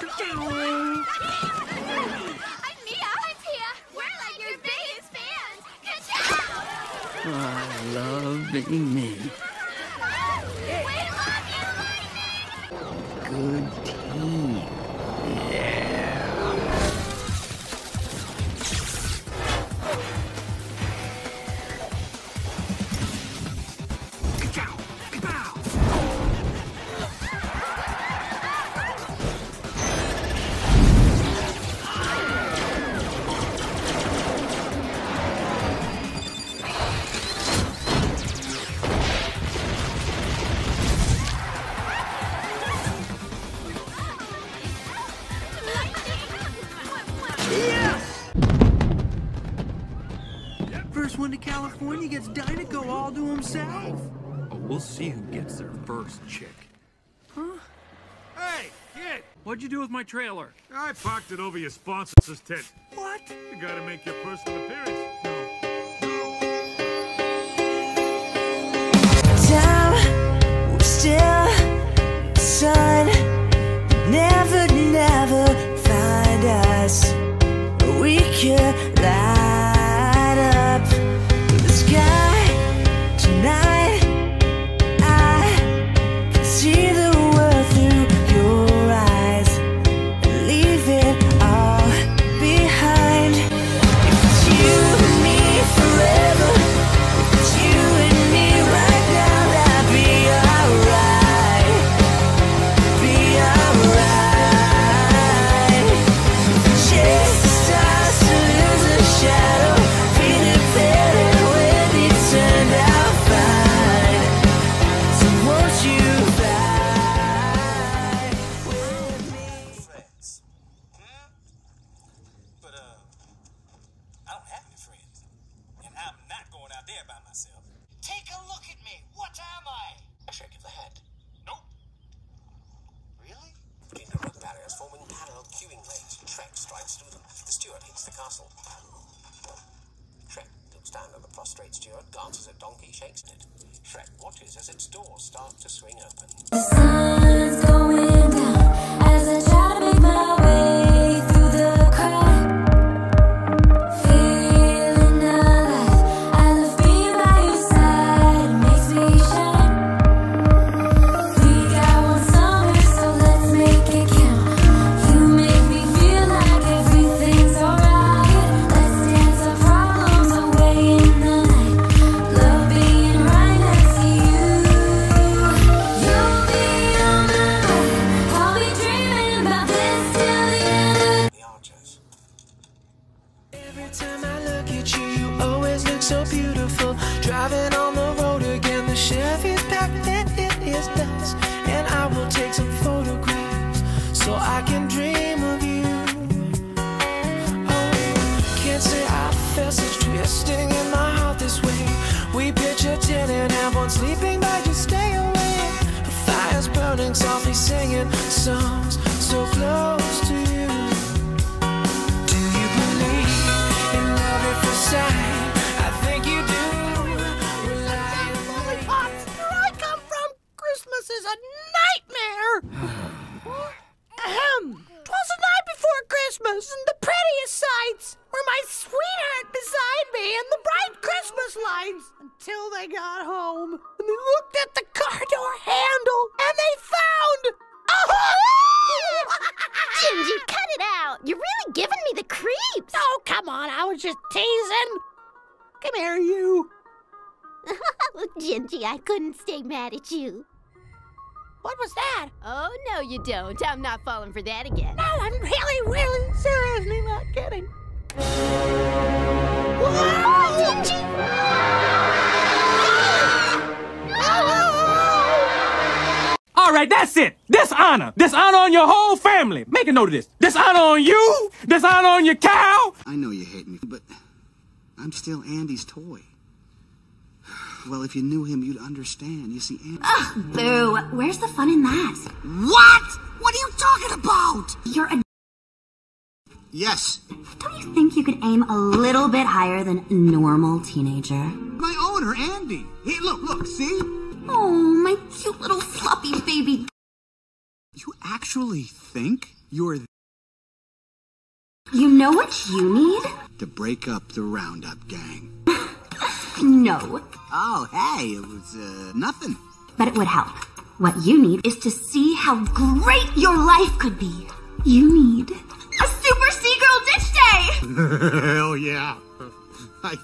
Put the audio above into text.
I'm Mia. I'm Pia. We're like your biggest fans. Ka-chow! I love being me. First one to California gets Dinoco all to himself. Oh, we'll see who gets there first, chick. Huh? Hey, kid! What'd you do with my trailer? I parked it over your sponsor's tent. What? You gotta make your personal appearance. Castle. Shrek looks down at the prostrate steward, glances at Donkey, shakes it. Shrek watches as its doors start to swing open. Sleeping by just stay away. The fire's burning, softly singing songs so close to you. Do you believe in love at first sight? I think you do. Lollipops, where I come from, Christmas is a Until they got home and they looked at the car door handle and they found Gingy, cut it out. You're really giving me the creeps. Oh, come on, I was just teasing. Come here, you. Gingy, I couldn't stay mad at you. What was that? Oh, no, you don't. I'm not falling for that again. No, I'm really, really seriously not kidding. Whoa! All right, that's it. Dishonor. Dishonor on your whole family. Make a note of this. Dishonor on you. Dishonor on your cow. I know you hate me, but I'm still Andy's toy. Well, if you knew him, you'd understand. You see, Andy. Ugh, boo. Where's the fun in that? What? What are you talking about? You're a. Yes, Don't you think you could aim a little bit higher than a normal teenager? my owner, Andy. Hey, look, look, see? Oh, my cute little floppy baby. You actually think you're You know what you need? to break up the Roundup gang? No. Oh, hey, it was uh, nothing. But it would help. What you need is to see how great your life could be. You need a Super Sea Girl Ditch Day! Hell yeah. I